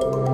you.